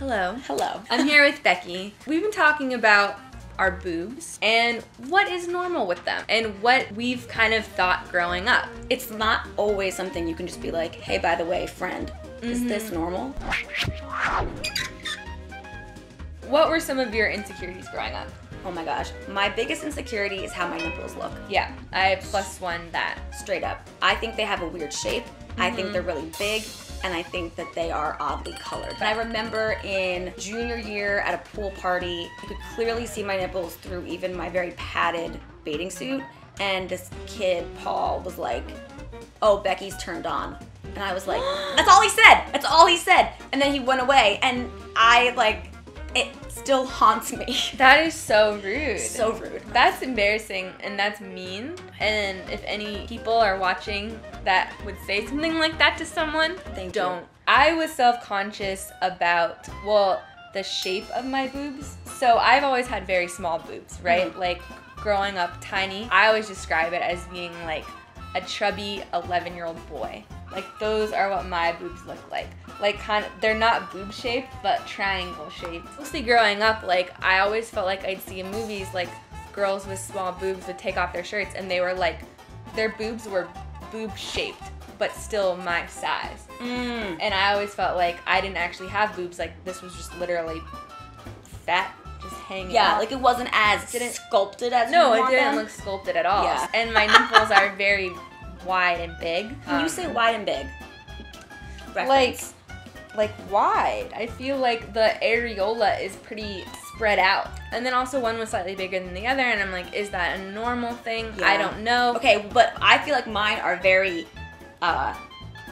Hello. Hello. I'm here with Becky. We've been talking about our boobs and what is normal with them and what we've kind of thought growing up. It's not always something you can just be like, hey, by the way, friend, is mm-hmm. this normal? What were some of your insecurities growing up? Oh my gosh. My biggest insecurity is how my nipples look. Yeah, I plus one that. Straight up. I think they have a weird shape. I think mm-hmm. they're really big. And I think that they are oddly colored. And I remember in junior year at a pool party, you could clearly see my nipples through even my very padded bathing suit. And this kid, Paul, was like, oh, Becky's turned on. And I was like, that's all he said. That's all he said. And then he went away. And I, like, it still haunts me. That is so rude. so rude. That's embarrassing and that's mean. And if any people are watching that would say something like that to someone, you. don't. I was self conscious about, well, the shape of my boobs. So I've always had very small boobs, right? Mhm. Like growing up tiny, I always describe it as being like a chubby 11 year old boy. Like those are what my boobs look like. Like kind of, they're not boob shaped, but triangle shaped. Mostly growing up, like I always felt like I'd see in movies like girls with small boobs would take off their shirts and they were like, their boobs were boob shaped, but still my size. Mm. And I always felt like I didn't actually have boobs. Like this was just literally fat, just hanging. Yeah, out. like it wasn't as Didn't- sculpted as no, it didn't them. look sculpted at all. Yeah. And my nipples are very wide and big. When you Um, say wide and big, like reference. like wide. I feel like the areola is pretty spread out. And then also one was slightly bigger than the other and I'm like, is that a normal thing? I don't know. okay, but I feel like mine are very uh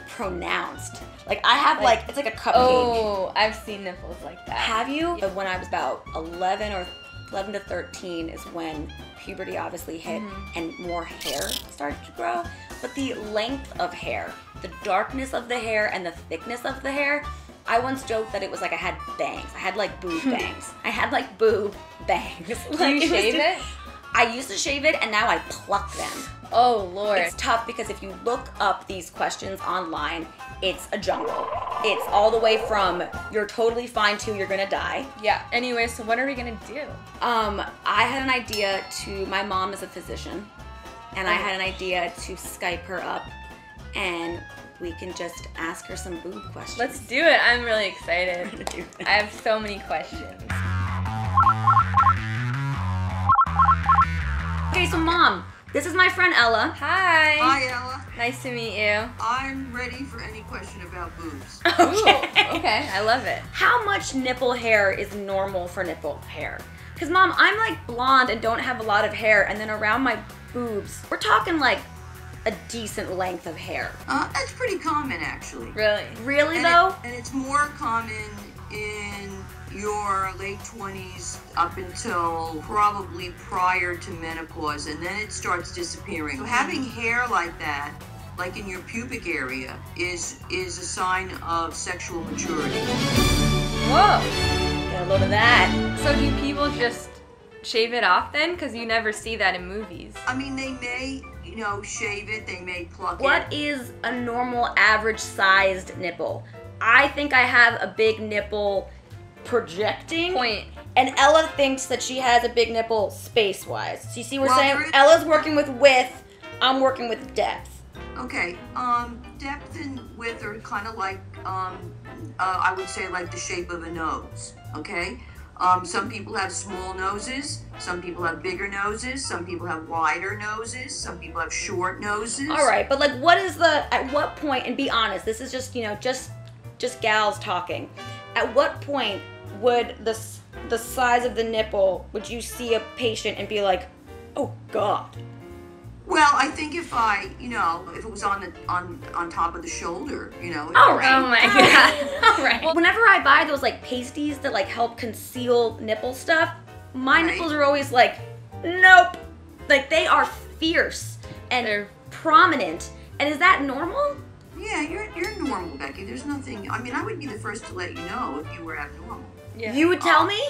pronounced. Like I have Like- like, it's like a cupcake. Oh, I've seen nipples like that. Have you? But when I was about 11 or 11 to 13 is when puberty obviously hit Mm-hmm. and more hair started to grow. But the length of hair, the darkness of the hair, and the thickness of the hair, I once joked that it was like I had bangs. I had like boob bangs. I had like boob bangs. Do Like, you was shave it? I used to shave it and now I pluck them. Oh lord. It's tough because if you look up these questions online, it's a jungle. It's all the way from you're totally fine to you're gonna die. yeah. Anyway, so what are we gonna do? Um, I had an idea to my mom is a physician, and I Oh. had an idea to Skype her up, and we can just ask her some boob questions. Let's do it. I'm really excited. We're gonna do that. I have so many questions. Okay, so mom, this is my friend Ella. Hi. Hi, Ella. Nice to meet you. I'm ready for any question about boobs. Ooh, okay. I love it. How much nipple hair is normal for nipple hair? Because, mom, I'm like blonde and don't have a lot of hair, and then around my boobs, we're talking like a decent length of hair. Uh, that's pretty common, actually. Really? Really, And, though? it- and it's more common in your late 20s up until probably prior to menopause, and then it starts disappearing. So having hair like that, like in your pubic area, is is a sign of sexual maturity. Whoa. Get a load of that. So do people just shave it off then? Because you never see that in movies. I mean, they may, you know, shave it, they may pluck it. What is a normal average sized nipple? I think I have a big nipple projecting. Point. And Ella thinks that she has a big nipple space wise. So you see, we're Well, saying Ella's working with width, I'm working with depth. Okay, um, depth and width are kind of like, um, uh, I would say like the shape of a nose, okay? Um, some people have small noses, some people have bigger noses, some people have wider noses, some people have short noses. All right, but like, what is the, at what point, and be honest, this is just, you know, just, just gals talking. At what point would the, the size of the nipple, would you see a patient and be like, oh God, Well, I think if I, you know, if it was on the on on top of the shoulder, you know. All right. Oh my god. All right. Well, whenever I buy those like pasties that like help conceal nipple stuff, my Right. nipples are always like, nope. Like they are fierce and They're- prominent. And is that normal? Yeah, you're you're normal, Becky. There's nothing. I mean, I would be the first to let you know if you were abnormal. Yeah. You would tell me?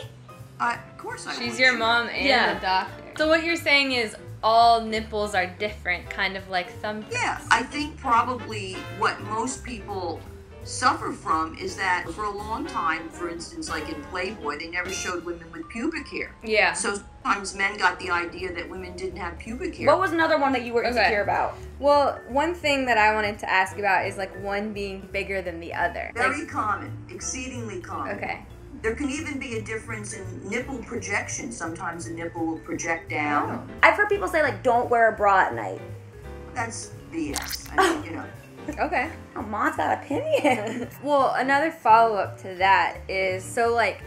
Uh, of course I. She's would. your mom and Yeah. a doctor. So what you're saying is all nipples are different, kind of like thumbprints. Yeah, I think probably what most people suffer from is that for a long time, for instance, like in Playboy, they never showed women with pubic hair. Yeah. So sometimes men got the idea that women didn't have pubic hair. What was another one that you were Okay. insecure about? Well, one thing that I wanted to ask about is like one being bigger than the other. Very Like, common, exceedingly common. okay. There can even be a difference in nipple projection. Sometimes a nipple will project down. Oh. I've heard people say like, don't wear a bra at night. That's BS. I mean, you know. Okay. Oh, Mom's got opinions. Well, another follow up to that is so like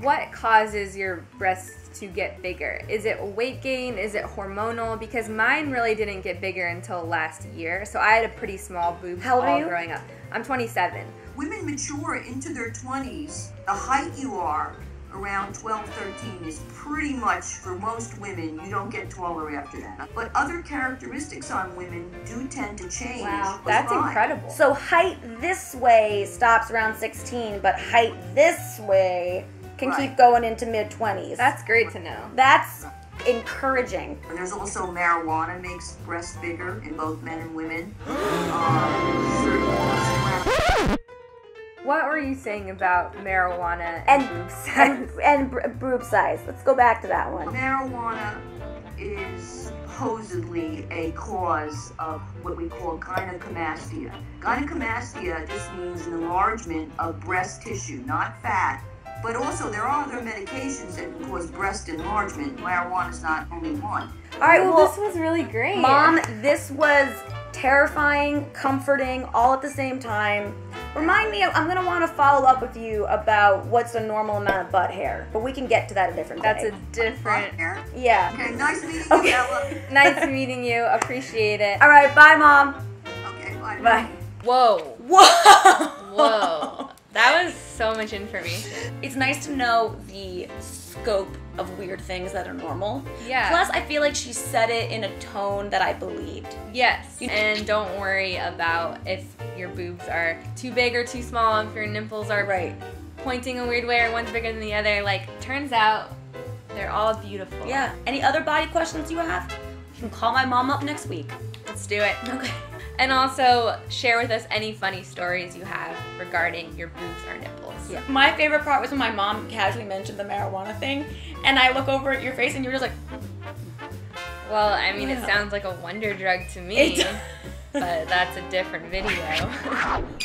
what causes your breasts to get bigger? Is it weight gain? Is it hormonal? Because mine really didn't get bigger until last year. So I had a pretty small boob How old are all you? growing up. I'm 27. Women mature into their 20s. The height you are around 12, 13 is pretty much, for most women, you don't get taller after that. But other characteristics on women do tend to change. Wow, that's time. incredible. so height this way stops around 16, but height this way can Right. keep going into mid 20s. That's great to know. That's encouraging. And there's also marijuana makes breasts bigger in both men and women. um, certain- What were you saying about marijuana And and, boob size? and, and boob size. Let's go back to that one. Marijuana is supposedly a cause of what we call gynecomastia. Gynecomastia just means an enlargement of breast tissue, not fat. But also, there are other medications that cause breast enlargement. Marijuana is not only one. All right, well, well, this was really great. Mom, this was terrifying, comforting, all at the same time. Remind me, I'm gonna want to follow up with you about what's the normal amount of butt hair, but we can get to that a different That's day. a different. Here. yeah. Okay, nice meeting Okay. you, Ella. nice meeting you. Appreciate it. All right, bye, mom. Okay, bye. Bye. Whoa. Whoa. Whoa. That was so much information. It's nice to know the scope of weird things that are normal. Yeah. Plus, I feel like she said it in a tone that I believed. Yes. And don't worry about if your boobs are too big or too small, if your nipples are Right. pointing a weird way or one's bigger than the other. Like, turns out they're all beautiful. Yeah. Any other body questions you have? You can call my mom up next week. Let's do it. Okay. And also share with us any funny stories you have regarding your boobs or nipples. Yeah. My favorite part was when my mom casually mentioned the marijuana thing, and I look over at your face and you're just like, Well, I mean, it sounds like a wonder drug to me, but that's a different video.